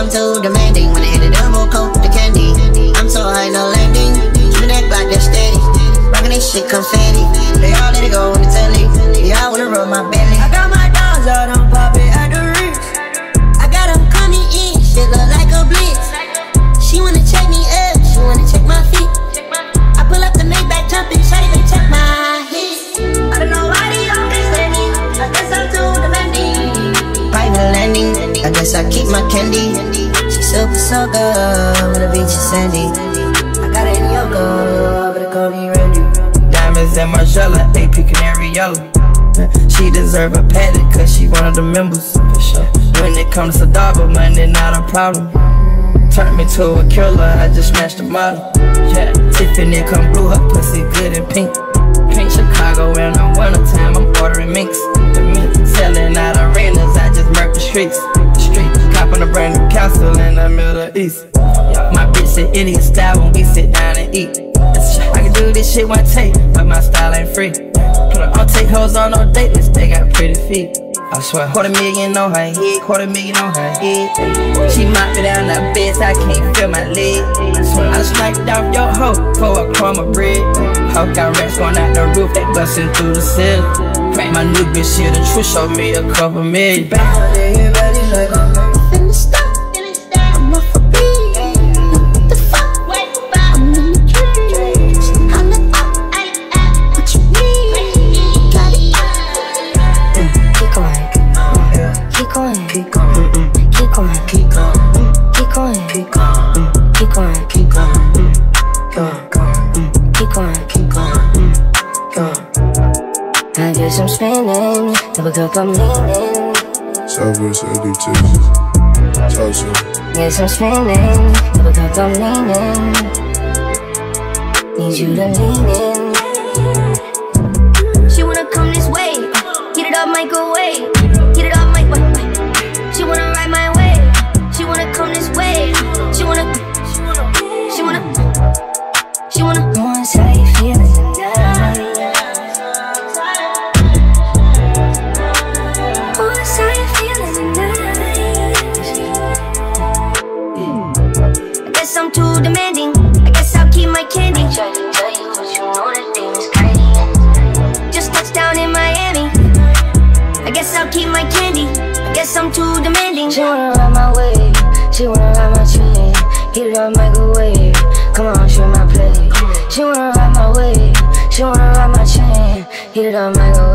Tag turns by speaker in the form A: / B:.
A: I'm too demanding When I hit a double coat with the candy. I'm so high, no landing. Keep that block, that steady. Rockin' that shit confetti They all let it go on the telly. They all wanna rub my belly. I got my dogs out, I'm poppin' at the roots I got them coming in, shit look like a blitz. She wanna check me up, she wanna check my feet. I pull up the Maybach jumpin', shawty better check my hits I don't know why they all can't I guess I'm too demanding Private landing, I guess I keep my candy sandy. I got it in yoga, but it call me Randy.
B: Diamonds and Margiela, AP Canary Yellow. She deserve a Patek cause she one of the members. When it comes to Daba, money not a problem. Turned me to
C: a killer, I
B: just smashed the model. Yeah, Tiffany come blue, her pussy good and pink. Pink Chicago in the wintertime, I'm ordering minks. Selling out
C: arenas,
B: I just murk the streets.
C: The
B: street, copping a brand new castle in the Middle East.
C: Said
B: Indian style when we
C: sit
B: down and eat. I can
C: do this
B: shit one take, but my style ain't free.
C: I don't
B: take hoes
C: on
B: no date list, they got pretty feet. I
C: swear, quarter
B: million on her
C: head,
B: quarter million on her
C: head.
B: She mopped me down the
C: bed,
B: I can't feel my leg.
C: I
B: just sniped off your hoe for a crumb of bread. Hoe
C: got
B: rats
C: going out the roof, they busting through
B: the ceiling. My new
C: bitch here, the truth
B: showed me a
C: couple million.
D: I get some spinning. Double cup, I'm leaning.
E: Southwest LD Texas. Tulsa.
D: Get some spinning. Double cup, I'm leaning. Need you to lean in. Guess I'm too demanding. She wanna ride my way, she wanna ride my train. Heat it up microwave, come on, share my plate. She wanna ride my way, she wanna ride my chain. Heat it up microwave,